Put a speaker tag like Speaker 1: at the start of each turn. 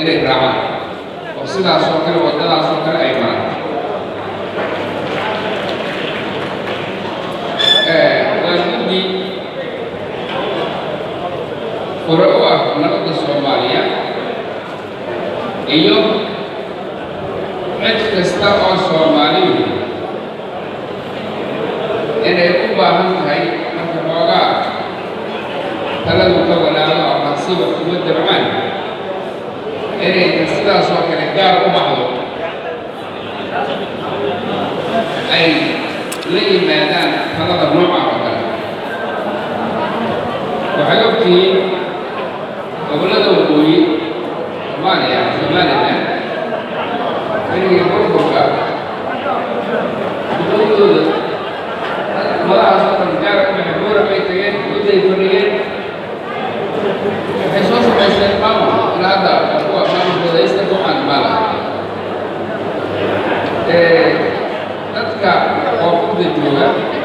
Speaker 1: inay raacaan oo sidaas oo kale waddadaas oo kale ay maraan waa guddi fure u ah nabadda soomaaliya iyo. Cid kasta oo soomaaliyu inay u baahan tahay marka xoogaa taladu ka walaalo oo hasiba uga dabcaan inayna sidaas oo kale gaar u baxdo ay la yimaadaan talada nooca oo kale waxay ogtihiin gobollada waqooyi soomaaliya somalilan inay burburka xuquuqdooda madahaas oo dhan gaar u baxay buura bay tageen soo samaysteen de tu.